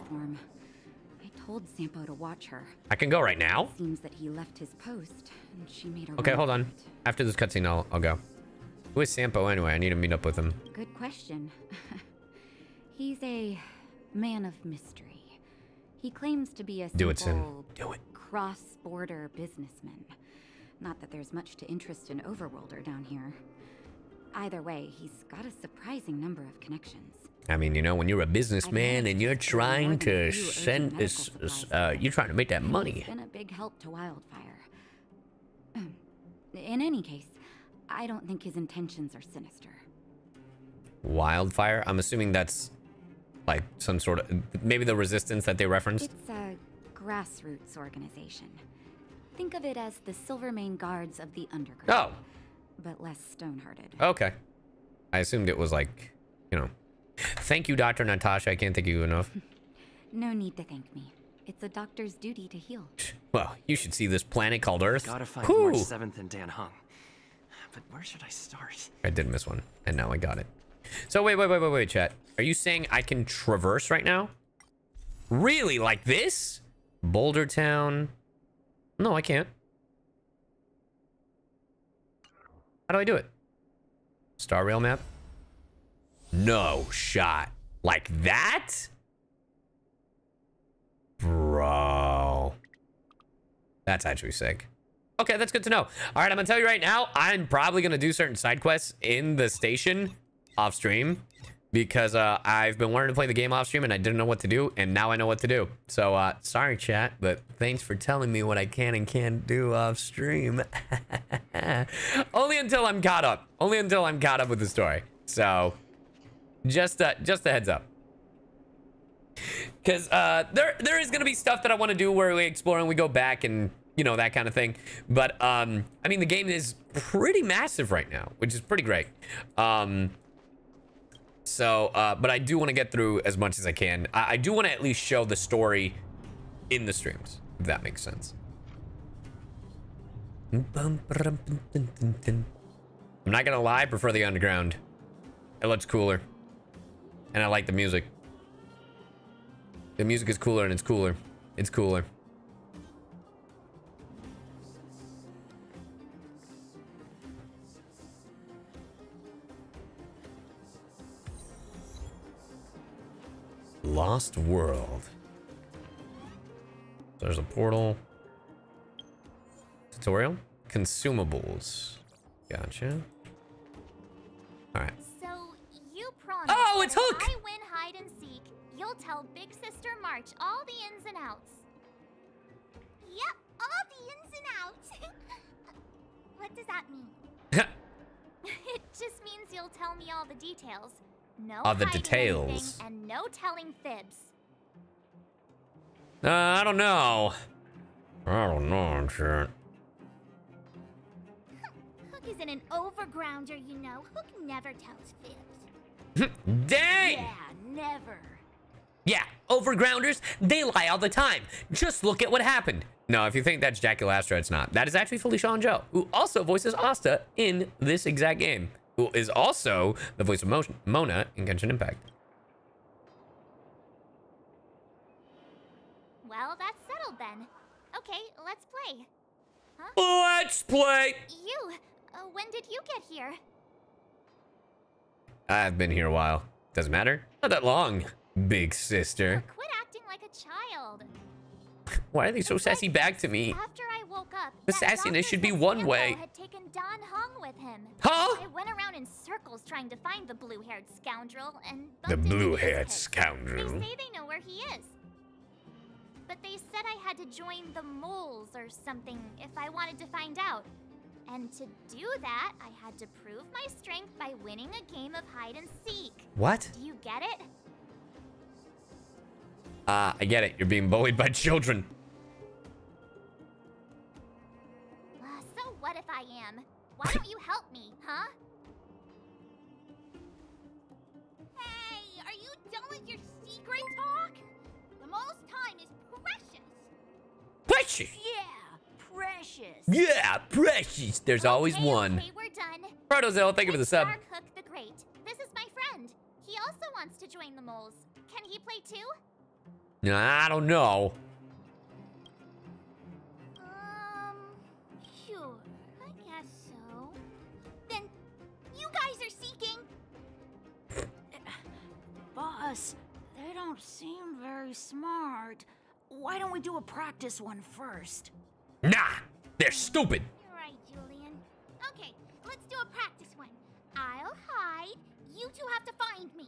I told Sampo to watch her. I can go right now. Seems that he left his post, and she made a Okay, hold on. After this cutscene, I'll I'll go. Who is Sampo anyway? I need to meet up with him. Good question. He's a man of mystery. He claims to be a Do it, Sin. Do it. Cross-border businessman. Not that there's much to interest an overworlder down here. Either way, he's got a surprising number of connections. I mean, you know, when you're a businessman and you're trying to a few urgent send this, uh, you're trying to make that money. He's been a big help to Wildfire. In any case, I don't think his intentions are sinister. Wildfire. I'm assuming that's like some sort of maybe the resistance that they referenced. It's a grassroots organization. Think of it as the Silvermane Guards of the Underground. Oh, But less stone-hearted. okay. I assumed it was like, you know. Thank you, Dr. Natasha. I can't thank you enough. No need to thank me. It's a doctor's duty to heal. Well, you should see this planet called Earth. Gotta find Whew. March 7th and Dan Heng. But where should I start? I did miss one, and now I got it. So wait, wait, wait, wait, wait, chat. Are you saying I can traverse right now? Really? Like this? Boulder Town? No, I can't. How do I do it? Star Rail map? No shot. Like that? Bro. That's actually sick. Okay, that's good to know. All right, I'm gonna tell you right now, I'm probably gonna do certain side quests in the station off stream because uh, I've been wanting to play the game off stream and I didn't know what to do, and now I know what to do. So, uh, sorry, chat, but thanks for telling me what I can and can't do off stream. Only until I'm caught up. Only until I'm caught up with the story. So, just uh, just a heads up. Because uh, there there is gonna be stuff that I want to do where we explore and we go back and you know that kind of thing. But um, I mean the game is pretty massive right now, which is pretty great. Um, so, uh, but I do want to get through as much as I can. I, I do want to at least show the story in the streams, if that makes sense. I'm not gonna lie, I prefer the underground. It looks cooler. And I like the music. The music is cooler and it's cooler. It's cooler. Lost World. There's a portal. Tutorial? Consumables. Gotcha. Alright. So you promise Oh, it's that Hook! if I win hide and seek, you'll tell Big Sister March all the ins and outs. Yep, all the ins and outs. what does that mean? it just means you'll tell me all the details. No All the details. and no telling fibs. Uh, I don't know. I don't know, shit. Hook isn't an overgrounder, you know. Hook never tells fibs. Dang! Yeah, never. Yeah, overgrounders, they lie all the time. Just look at what happened. No, if you think that's Jackie Lastra, it's not. That is actually Felicia Joe, who also voices Asta in this exact game, who is also the voice of Mo Mona in Genshin Impact. Well, that's settled then. Okay, let's play. Let's play! You, uh, when did you get here? I've been here a while. Doesn't matter. Not that long, big sister. Quit acting like a child. Why are they so sassy back to me? After I up, The that sassiness should be one way. had taken Dan Heng with him. Huh? I went around in circles trying to find the blue-haired scoundrel and The blue-haired scoundrel. They say they know where he is. But they said I had to join the moles or something if I wanted to find out. And to do that, I had to prove my strength by winning a game of hide and seek. What? Do you get it? Ah, I get it. You're being bullied by children. What if I am? Why don't you help me, huh? Hey, are you done with your secret talk? The most time is precious. Precious! Yeah, precious. Yeah, precious. There's always one. Okay, we're done. Protozell, thank you for the sub. Dark Hook the Great. This is my friend. He also wants to join the moles. Can he play too? I don't know. Boss, they don't seem very smart. Why don't we do a practice one first? Nah, they're stupid. You're right, Julian. Okay, let's do a practice one. I'll hide. You two have to find me.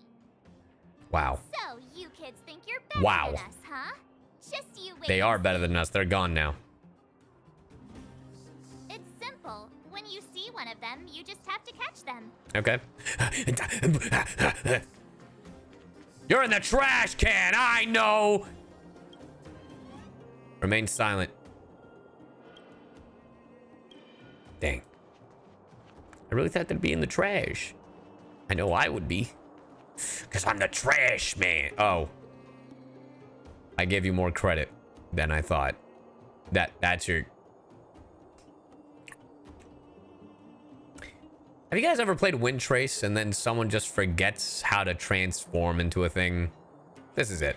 Wow. So you kids think you're better Wow. than us, huh? Just you wait. They are better than us. They're gone now. It's simple. When you see one of them, you just have to catch them. Okay. You're in the trash can. I know. Remain silent. Dang. I really thought they'd be in the trash. I know I would be. Because I'm the trash man. Oh. I gave you more credit than I thought. That That's your... Have you guys ever played Wind Trace and then someone just forgets how to transform into a thing? This is it.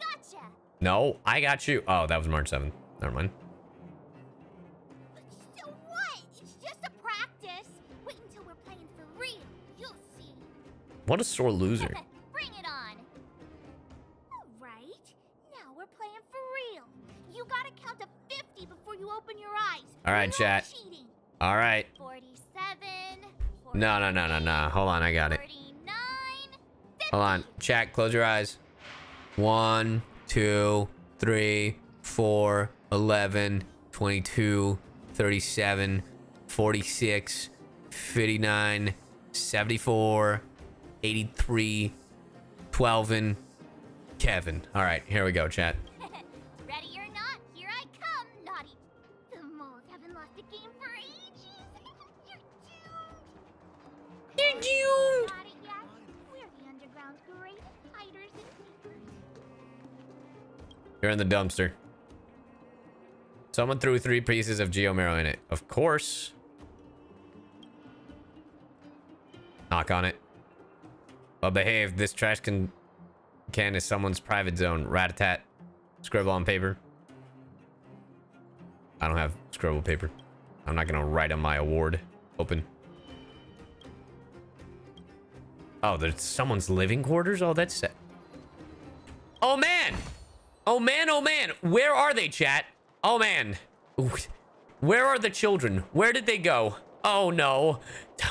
Gotcha. No, I got you. Oh, that was March 7th. Never mind. So what? It's just a practice. Wait until we're playing for real. You'll see. What a sore loser. Bring it on. All right. Now we're playing for real. You gotta count to 50 before you open your eyes. All right, chat. Cheating. All right. 47. No, no, no, no, no. Hold on, I got it. Hold on. Chat, close your eyes. One, two, three, four, 11, 22, 37, 46, 59, 74, 83, 12, and Kevin. All right, here we go, chat. Seekers. You're in the dumpster. Someone threw three pieces of Geomarrow in it. Of course. Knock on it. Well, behave. This trash can can is someone's private zone. Rat-a-tat. Scribble on paper. I don't have scribble paper. I'm not gonna write on my award. Open. Oh, there's someone's living quarters? Oh, that's set. Oh, man! Oh, man, oh, man. Where are they, chat? Oh, man. Ooh. Where are the children? Where did they go? Oh, no.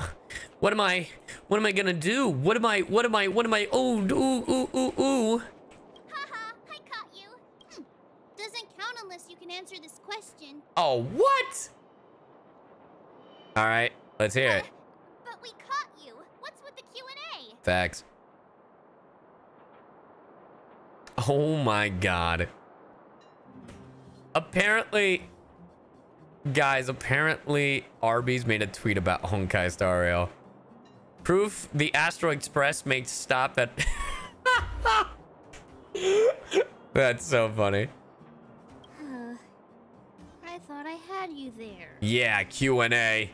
What am I... What am I gonna do? What am I... What am I... What am I... Oh, ooh, ooh, ooh, ooh. Haha, I caught you. Hmm. Doesn't count unless you can answer this question. Oh, what? All right, let's hear it. But we caught you. What's with the Q&A? Facts. Oh my god. Apparently, guys, apparently Arby's made a tweet about Honkai Star Rail. Proof the Astral Express makes stop at... That's so funny. Uh, I thought I had you there. Yeah, Q&A.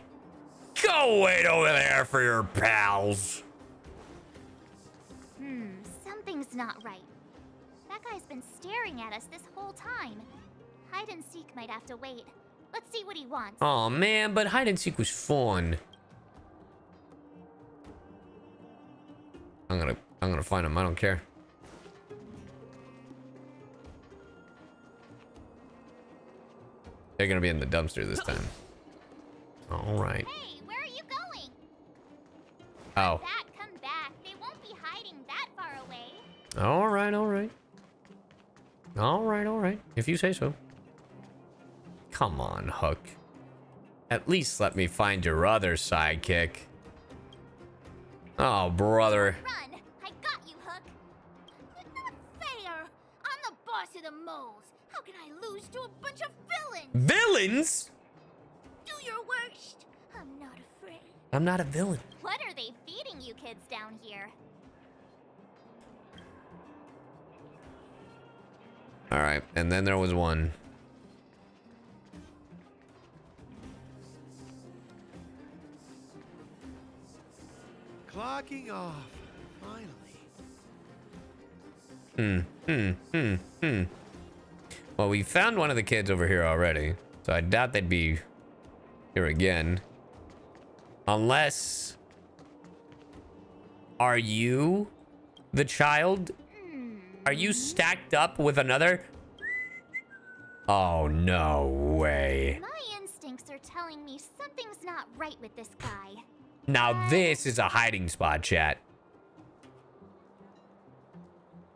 Go wait over there for your pals. Not right. That guy's been staring at us this whole time. Hide and seek might have to wait. Let's see what he wants. Oh man, but hide and seek was fun. I'm gonna I'm gonna find him. I don't care. They're gonna be in the dumpster this time. All right. Hey, where are you going? Oh. That All right. All right. All right. All right. If you say so. Come on, Hook. At least let me find your other sidekick. Oh, brother. Run! I got you, Hook. Not fair. I'm the boss of the moles. How can I lose to a bunch of villains? Villains? Do your worst. I'm not afraid. I'm not a villain. What are they feeding you kids down here? All right, and then there was one. Clocking off. Finally. Hmm, hmm, hmm, hmm. Well, we found one of the kids over here already, so I doubt they'd be here again. Unless... Are you the child? Are you stacked up with another? Oh, no way. My instincts are telling me something's not right with this guy. Now this is a hiding spot, chat.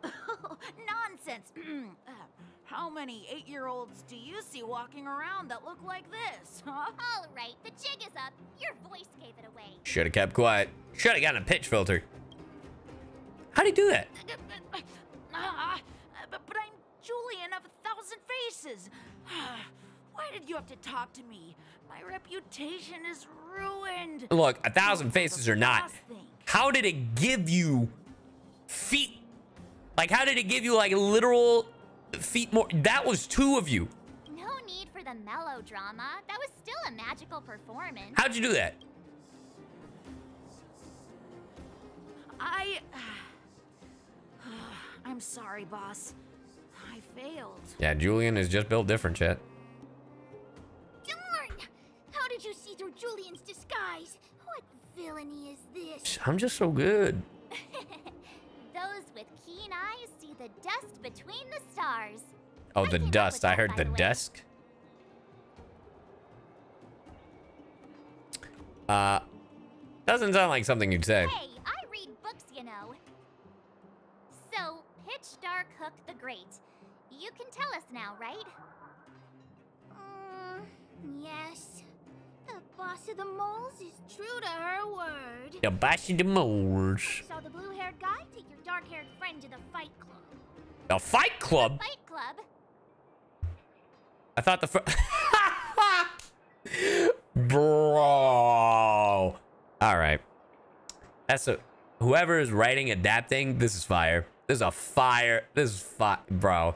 Nonsense. How many eight-year-olds do you see walking around that look like this, huh? All right, the jig is up. Your voice gave it away. Should have kept quiet. Should have gotten a pitch filter. How'd he do that? Ah, but, but I'm Julian of a thousand faces. Why did you have to talk to me? My reputation is ruined. Look, a thousand faces or not. How did it give you feet? Like, how did it give you like literal feet more? That was two of you. No need for the melodrama. That was still a magical performance. How'd you do that? I. I'm sorry, boss. I I failed. Yeah, Julian is just built different, chat. Darn! How did you see through Julian's disguise? What villainy is this? I'm just so good. Those with keen eyes see the dust between the stars. Oh, the dust. I heard the desk. Uh, doesn't sound like something you'd say. Hey, So, Pitch Dark Hook the Great. You can tell us now, right? Mm, yes. The boss of the moles is true to her word. The boss of the moles. So the blue-haired guy take your dark-haired friend to the Fight Club. The Fight Club? Fight Club? I thought the fir- Bro. All right. That's a whoever is writing adapting, this is fire. This is a fire. This is fire, bro.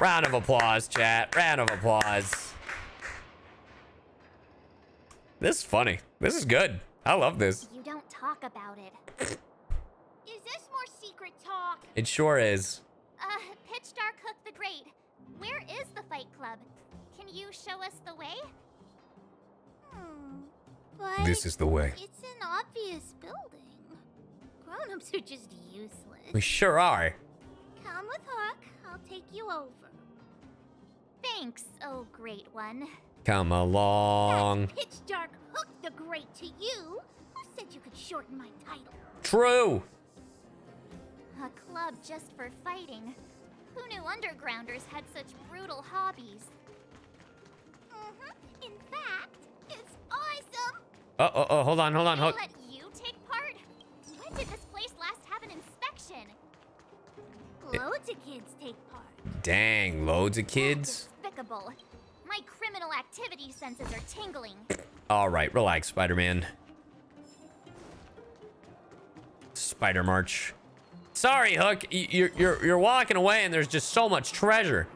Round of applause, chat. Round of applause. This is funny. This is good. I love this. You don't talk about it. Is this more secret talk? It sure is. Uh, Pitch Dark Hook the Great. Where is the Fight Club? Can you show us the way? Hmm. But This is the way. It's an obvious building. Grown-ups are just useless. We sure are. Come with Hook. I'll take you over. Thanks, oh great one. Come along. Pitch Dark Hook the Great to you. Who said you could shorten my title? True. A club just for fighting. Who knew undergrounders had such brutal hobbies? Mm-hmm. In fact, it's awesome. Oh, oh, oh, hold on, hold on, hold. let you take part? When did this place last have an inspection? Eh. Loads of kids take part. Dang, loads of kids. Despicable. My criminal activity senses are tingling. All right, relax, Spider-Man. Spider March. Sorry, Hook. You're you're you're walking away, and there's just so much treasure.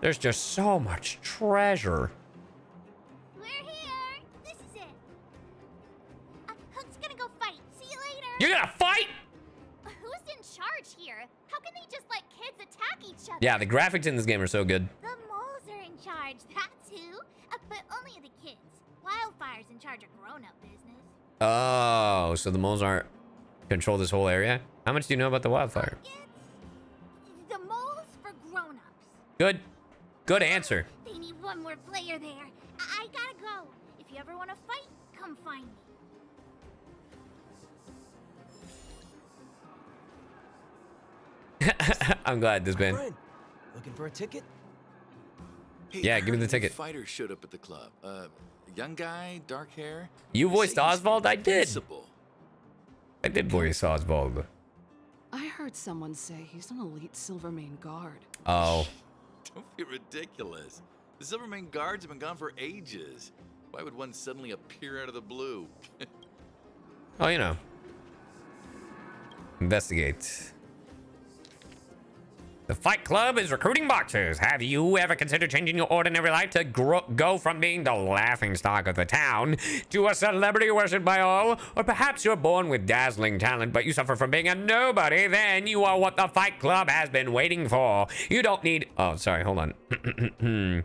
There's just so much treasure. You're gonna fight? Who's in charge here? How can they just let kids attack each other? Yeah, the graphics in this game are so good. The moles are in charge. That's who. Uh, but only the kids. Wildfire's in charge of grown-up business. Oh, so the moles aren't control this whole area? How much do you know about the wildfire? The moles for grown-ups. Good. Good answer. They need one more player there. I, I gotta go. If you ever want to fight, come find me. I'm glad this been. Looking for a ticket? Hey, Yeah, give me the ticket. Fighter showed up at the club. Uh, young guy, dark hair. You voiced Oswald? I did. I did voice Oswald. I heard someone say he's an elite Silvermane guard. Oh. Don't be ridiculous. The Silvermane guards have been gone for ages. Why would one suddenly appear out of the blue? Oh, you know. Investigate. The Fight Club is recruiting boxers. Have you ever considered changing your ordinary life to go from being the laughing stock of the town to a celebrity worshipped by all? Or perhaps you're born with dazzling talent, but you suffer from being a nobody. Then you are what the Fight Club has been waiting for. You don't need. Oh, sorry. Hold on. Hmm.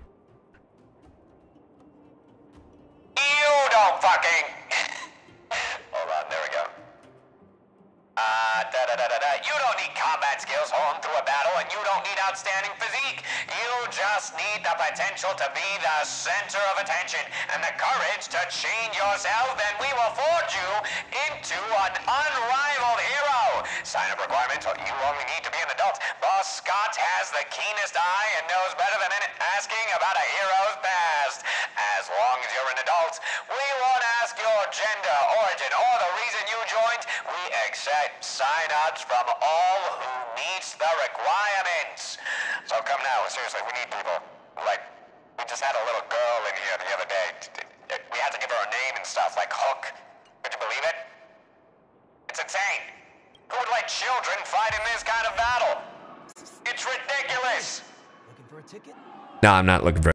Da da da da da. You don't need combat skills honed through a battle, and you don't need outstanding physique. You just need the potential to be the center of attention and the courage to change yourself, and we will forge you into an unrivaled hero. Sign up requirements: you only need to be an adult. Boss Scott has the keenest eye and knows better than asking about a hero's past. As long as you're an adult, we won't ask your gender, origin, or the reason you joined. We accept sign-ups from all who meets the requirements. So come now, seriously, we need people. Like, we just had a little girl in here the other day. We had to give her a name and stuff, like Hook. Could you believe it? It's insane. Who would let children fight in this kind of battle? It's ridiculous. Looking for a ticket? No, I'm not looking for.